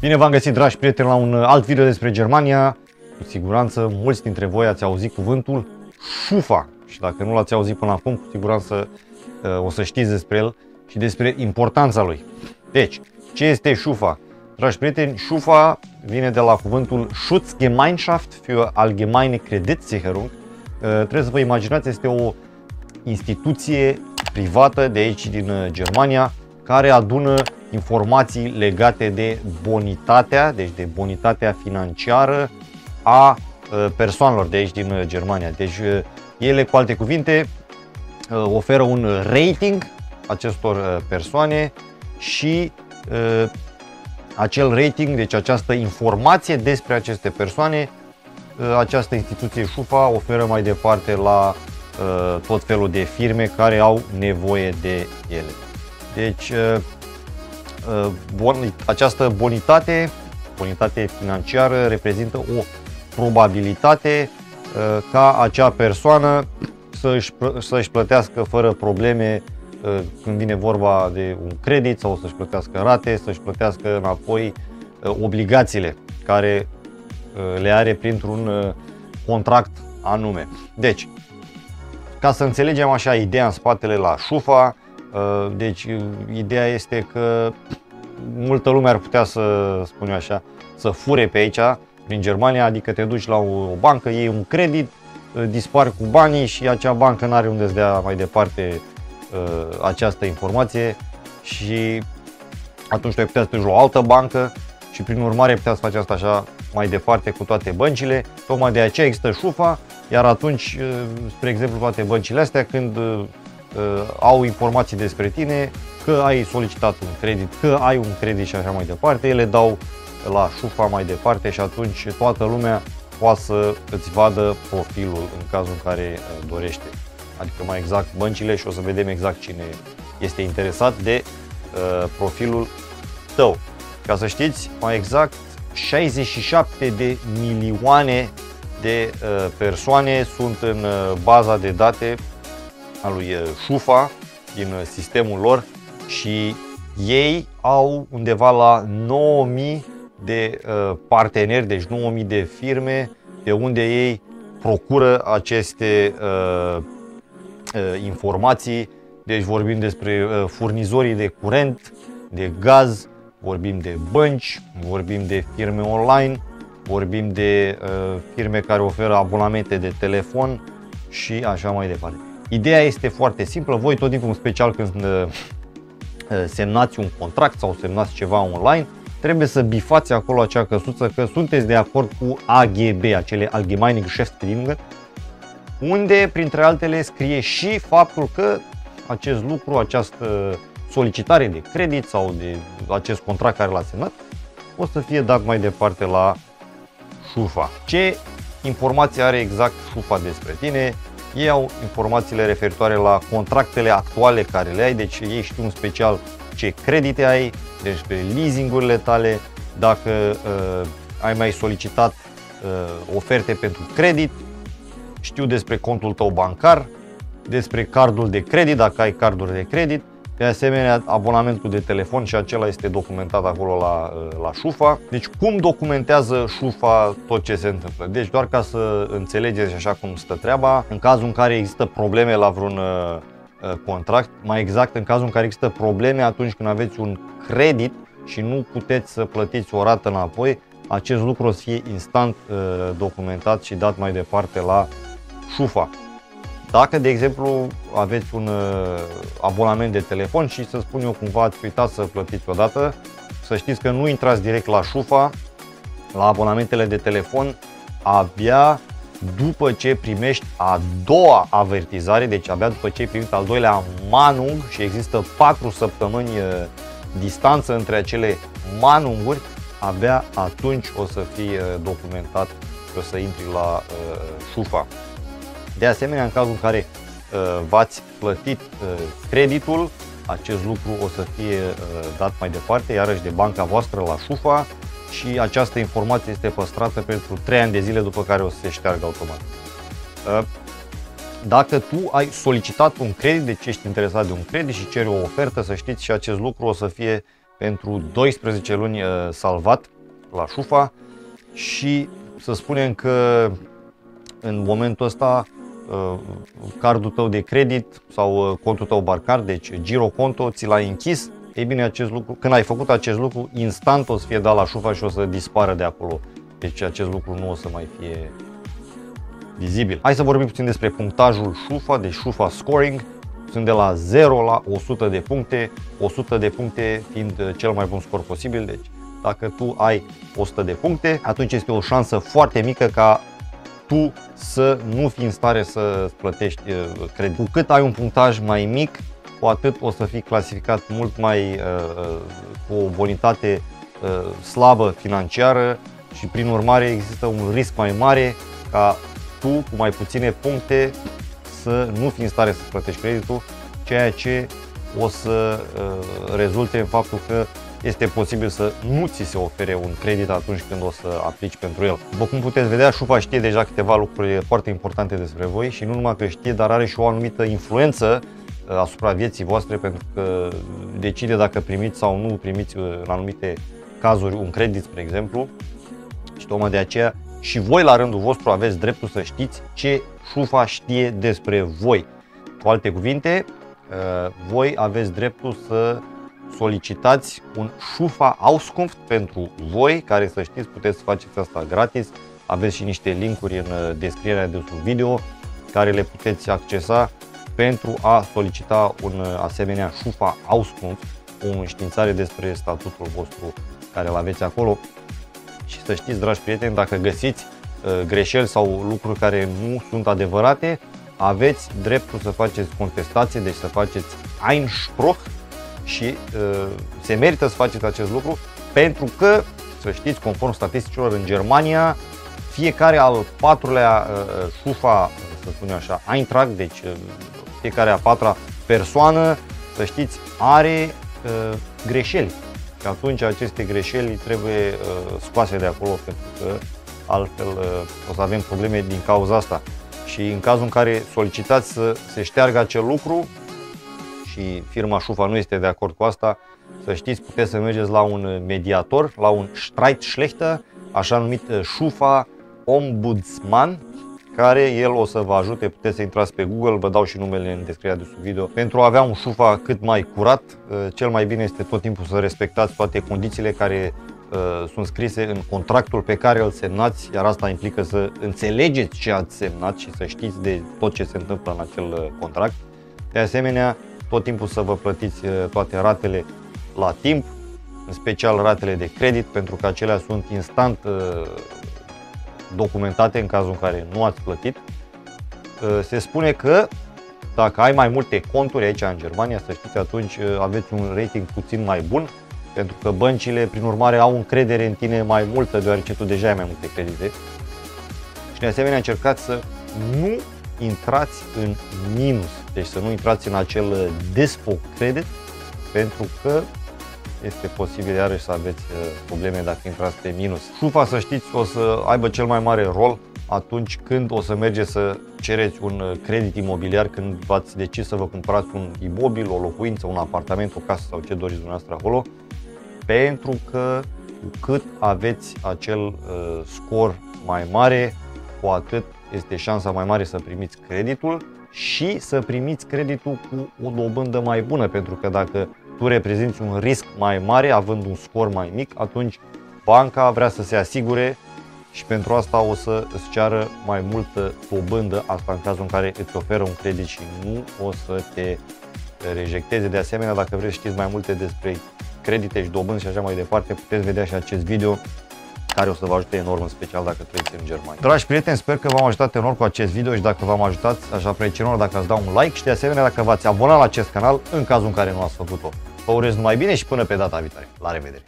Bine v-am găsit, dragi prieteni, la un alt video despre Germania. Cu siguranță, mulți dintre voi ați auzit cuvântul șufa. Și dacă nu l-ați auzit până acum, cu siguranță uh, o să știți despre el și despre importanța lui. Deci, ce este șufa? Dragi prieteni, șufa vine de la cuvântul Schutzgemeinschaft für allgemeine Kreditsicherung. Uh, trebuie să vă imaginați, este o instituție privată de aici din uh, Germania care adună informații legate de bonitatea, deci de bonitatea financiară a uh, persoanelor de aici din uh, Germania. Deci uh, ele, cu alte cuvinte, oferă un rating acestor persoane și acel rating, deci această informație despre aceste persoane, această instituție șufa oferă mai departe la tot felul de firme care au nevoie de ele. Deci Uh, această bonitate, bonitate financiară reprezintă o probabilitate uh, ca acea persoană să-și, să-și plătească fără probleme uh, când vine vorba de un credit sau să-și plătească rate, să-și plătească înapoi obligațiile care le are printr-un contract anume. Deci, ca să înțelegem așa ideea în spatele la șufa, Uh, deci, ideea este că multă lume ar putea să, spun eu așa, să fure pe aici, prin Germania, adică te duci la o, bancă, iei un credit, uh, dispar cu banii și acea bancă nu are unde să dea mai departe uh, această informație și atunci tu ai putea să te la o altă bancă și prin urmare putea să faci asta așa mai departe cu toate băncile. Tocmai de aceea există șufa, iar atunci, spre exemplu, toate băncile astea, când uh, au informații despre tine, că ai solicitat un credit, că ai un credit și așa mai departe, ele dau la șufa mai departe și atunci toată lumea poate să îți vadă profilul în cazul în care uh, dorește. Adică mai exact băncile și o să vedem exact cine este interesat de uh, profilul tău. Ca să știți, mai exact 67 de milioane de uh, persoane sunt în uh, baza de date a lui uh, Șufa din uh, sistemul lor și ei au undeva la 9000 de uh, parteneri, deci 9000 de firme de unde ei procură aceste uh, uh, informații. Deci vorbim despre uh, furnizorii de curent, de gaz, vorbim de bănci, vorbim de firme online, vorbim de uh, firme care oferă abonamente de telefon și așa mai departe. Ideea este foarte simplă, voi tot timpul, în special când uh, uh, semnați un contract sau semnați ceva online, trebuie să bifați acolo acea căsuță că sunteți de acord cu AGB, acele Allgemeine Geschäftsbedingungen, unde, printre altele, scrie și faptul că acest lucru, această solicitare de credit sau de acest contract care l-a semnat, o să fie dat mai departe la șufa. Ce informații are exact șufa despre tine? Ei au informațiile referitoare la contractele actuale care le ai, deci ei știu în special ce credite ai, despre leasingurile tale, dacă uh, ai mai solicitat uh, oferte pentru credit, știu despre contul tău bancar, despre cardul de credit, dacă ai carduri de credit, de asemenea, abonamentul de telefon și acela este documentat acolo la, la șufa. Deci cum documentează șufa tot ce se întâmplă? Deci doar ca să înțelegeți așa cum stă treaba, în cazul în care există probleme la vreun uh, uh, contract, mai exact în cazul în care există probleme atunci când aveți un credit și nu puteți să plătiți o rată înapoi, acest lucru o să fie instant uh, documentat și dat mai departe la șufa. Dacă, de exemplu, aveți un uh, abonament de telefon și să spun eu cumva ați uitat să plătiți odată, să știți că nu intrați direct la șufa, la abonamentele de telefon, abia după ce primești a doua avertizare, deci abia după ce ai primit al doilea manung și există 4 săptămâni uh, distanță între acele manunguri, abia atunci o să fie uh, documentat și o să intri la uh, șufa. De asemenea, în cazul în care uh, v-ați plătit uh, creditul, acest lucru o să fie uh, dat mai departe, iarăși de banca voastră la șufa și această informație este păstrată pentru 3 ani de zile după care o să se șteargă automat. Uh, dacă tu ai solicitat un credit, deci ești interesat de un credit și ceri o ofertă, să știți și acest lucru o să fie pentru 12 luni uh, salvat la șufa și să spunem că în momentul ăsta uh, cardul tău de credit sau uh, contul tău barcar, deci giroconto, ți l-ai închis, ei bine, acest lucru, când ai făcut acest lucru, instant o să fie dat la șufa și o să dispară de acolo. Deci acest lucru nu o să mai fie vizibil. Hai să vorbim puțin despre punctajul șufa, deci șufa scoring. Sunt de la 0 la 100 de puncte, 100 de puncte fiind cel mai bun scor posibil, deci dacă tu ai 100 de puncte, atunci este o șansă foarte mică ca tu să nu fii în stare să plătești uh, credit. Cu cât ai un punctaj mai mic, cu atât o să fii clasificat mult mai uh, uh, cu o bonitate uh, slabă financiară și prin urmare există un risc mai mare ca tu cu mai puține puncte să nu fii în stare să plătești creditul, ceea ce o să uh, rezulte în faptul că este posibil să nu ți se ofere un credit atunci când o să aplici pentru el. După cum puteți vedea, Șufa știe deja câteva lucruri foarte importante despre voi și nu numai că știe, dar are și o anumită influență uh, asupra vieții voastre pentru că decide dacă primiți sau nu primiți uh, în anumite cazuri un credit, spre exemplu. Și tocmai de aceea și voi la rândul vostru aveți dreptul să știți ce șufa știe despre voi. Cu alte cuvinte, uh, voi aveți dreptul să solicitați un șufa Auskunft pentru voi, care să știți puteți să faceți asta gratis. Aveți și niște linkuri în uh, descrierea de sub video care le puteți accesa pentru a solicita un uh, asemenea șufa Auskunft, o înștiințare despre statutul vostru care îl aveți acolo. Și să știți, dragi prieteni, dacă găsiți uh, greșeli sau lucruri care nu sunt adevărate, aveți dreptul să faceți contestație, deci să faceți Einspruch și uh, se merită să faceți acest lucru pentru că, să știți, conform statisticilor în Germania, fiecare al patrulea uh, șufa, să spunem așa, Eintracht, deci uh, fiecare a patra persoană, să știți, are uh, greșeli. Și atunci aceste greșeli trebuie uh, scoase de acolo pentru că altfel uh, o să avem probleme din cauza asta. Și în cazul în care solicitați să se șteargă acel lucru, și firma Șufa nu este de acord cu asta, să știți, puteți să mergeți la un mediator, la un Streitschlechter, așa numit uh, Șufa Ombudsman, care el o să vă ajute, puteți să intrați pe Google, vă dau și numele în descrierea de sub video. Pentru a avea un șufa cât mai curat, uh, cel mai bine este tot timpul să respectați toate condițiile care uh, sunt scrise în contractul pe care îl semnați, iar asta implică să înțelegeți ce ați semnat și să știți de tot ce se întâmplă în acel uh, contract. De asemenea, tot timpul să vă plătiți uh, toate ratele la timp, în special ratele de credit, pentru că acelea sunt instant uh, documentate în cazul în care nu ați plătit. Uh, se spune că dacă ai mai multe conturi aici în Germania, să știți, atunci aveți un rating puțin mai bun, pentru că băncile, prin urmare, au încredere în tine mai multă, deoarece tu deja ai mai multe credite. Și de asemenea încercați să nu intrați în minus, deci să nu intrați în acel despo credit, pentru că este posibil iarăși să aveți uh, probleme dacă intrați pe minus. Șufa, să știți, o să aibă cel mai mare rol atunci când o să mergeți să cereți un uh, credit imobiliar, când v-ați decis să vă cumpărați un imobil, o locuință, un apartament, o casă sau ce doriți dumneavoastră acolo, pentru că cu cât aveți acel uh, scor mai mare, cu atât este șansa mai mare să primiți creditul și să primiți creditul cu o dobândă mai bună, pentru că dacă tu reprezinți un risc mai mare, având un scor mai mic, atunci banca vrea să se asigure și pentru asta o să îți ceară mai multă dobândă, asta în cazul în care îți oferă un credit și nu o să te rejecteze. De asemenea, dacă vreți știți mai multe despre credite și dobândi și așa mai departe, puteți vedea și acest video care o să vă ajute enorm, în special dacă trăiți în Germania. Dragi prieteni, sper că v-am ajutat enorm cu acest video și dacă v-am ajutat, aș aprecia enorm dacă ați da un like și de asemenea dacă v-ați abonat la acest canal în cazul în care nu ați făcut-o. Vă urez numai bine și până pe data viitoare. La revedere!